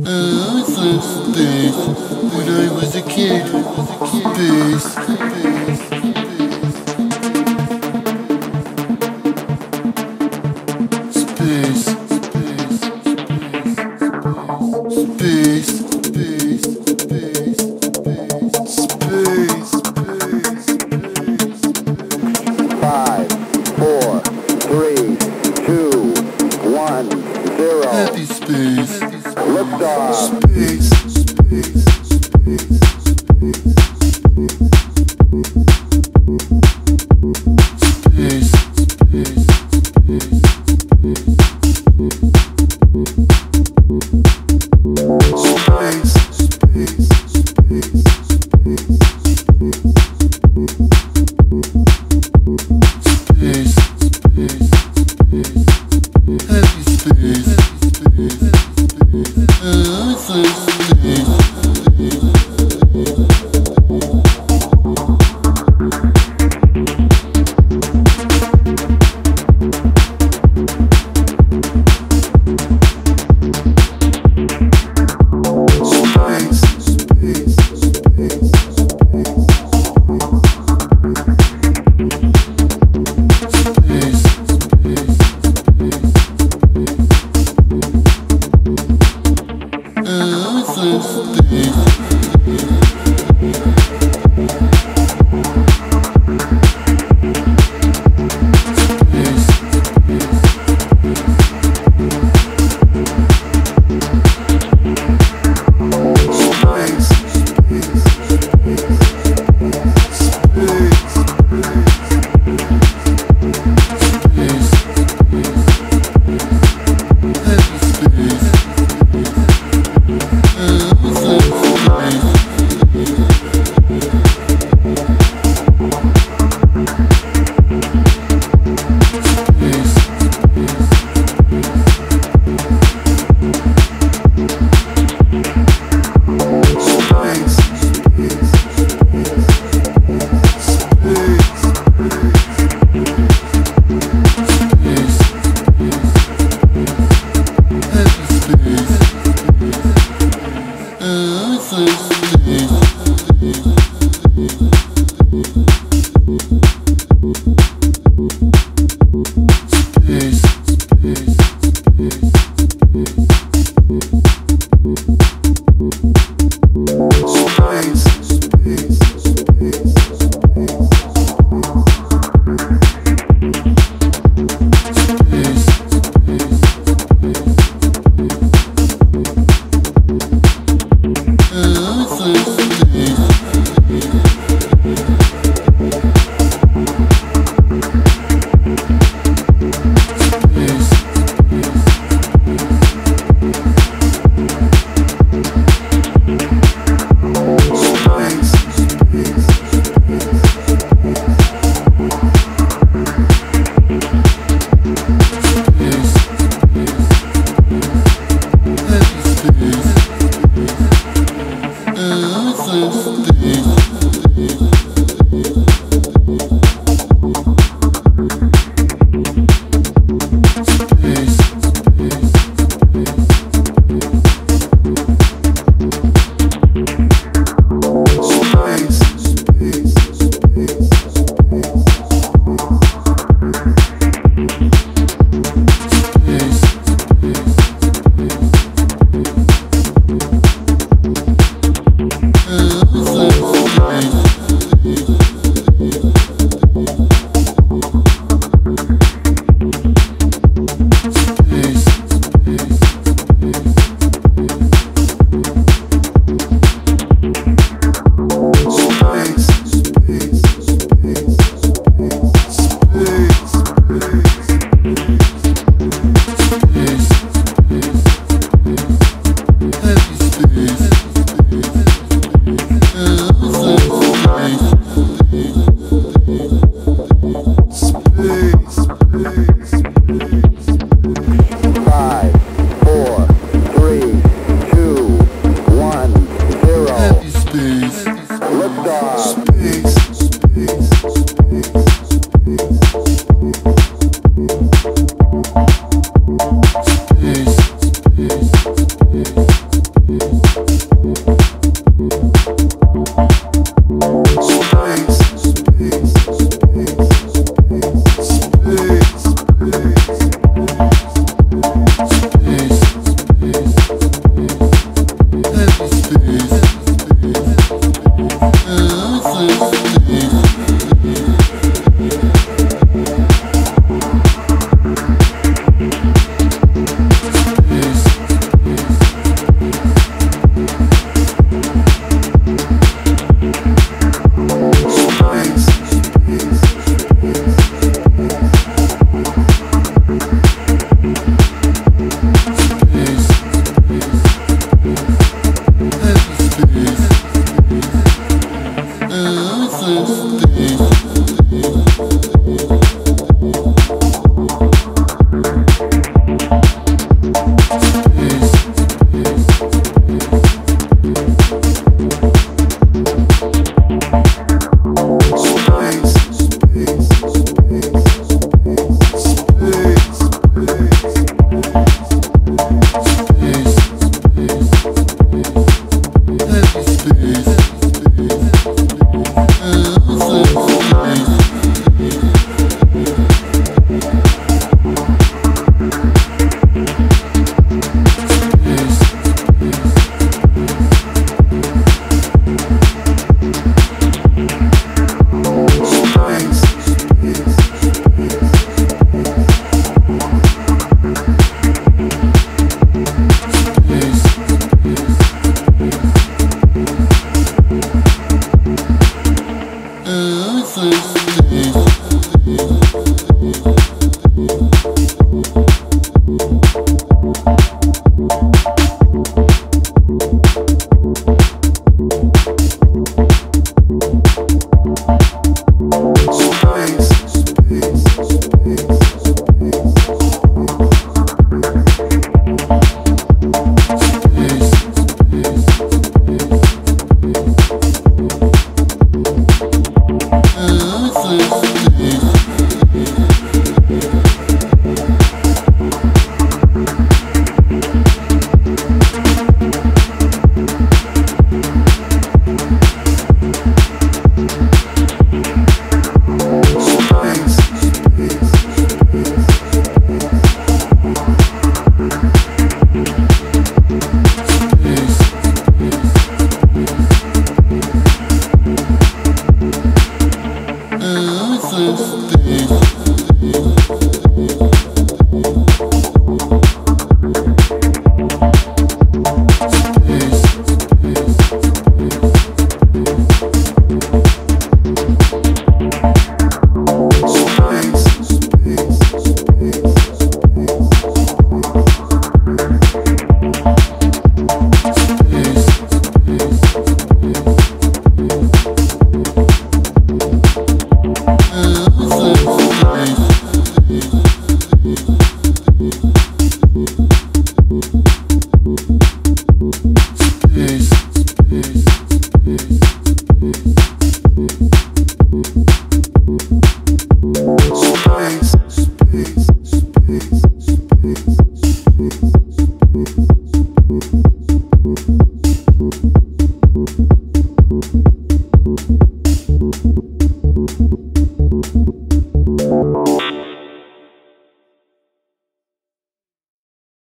I was last space when I was a kid. Space. space. Records. glasses. Space. existir. this.